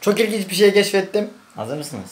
Çok ilginç bir şey keşfettim. Hazır mısınız?